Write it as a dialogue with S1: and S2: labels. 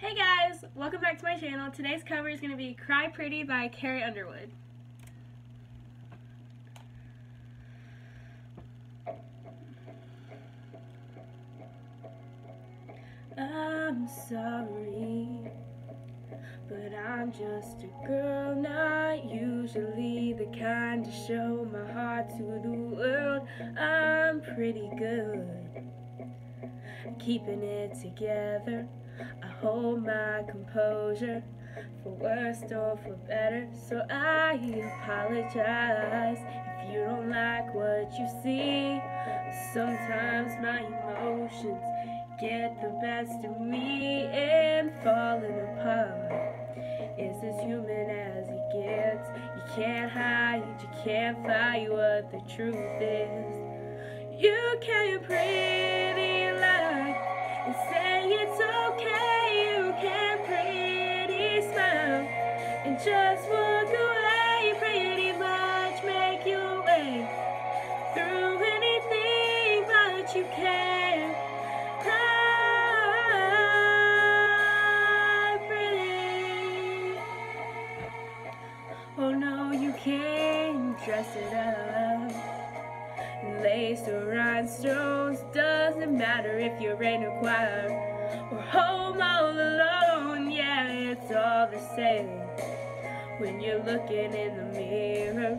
S1: Hey guys, welcome back to my channel. Today's cover is going to be Cry Pretty by Carrie Underwood. I'm sorry, but I'm just a girl, not usually the kind to show my heart to the world. I'm pretty good, keeping it together. I hold my composure, for worse or for better, so I apologize if you don't like what you see. Sometimes my emotions get the best of me and falling apart is as human as it gets. You can't hide, you can't fight what the truth is. You can't pretty just walk away. Pretty much make your way through anything, but you can't. Cry pretty. Oh no, you can't dress it up. Lace or rhinestones doesn't matter if you're in a choir or home all alone. Yeah, it's all the same when you're looking in the mirror.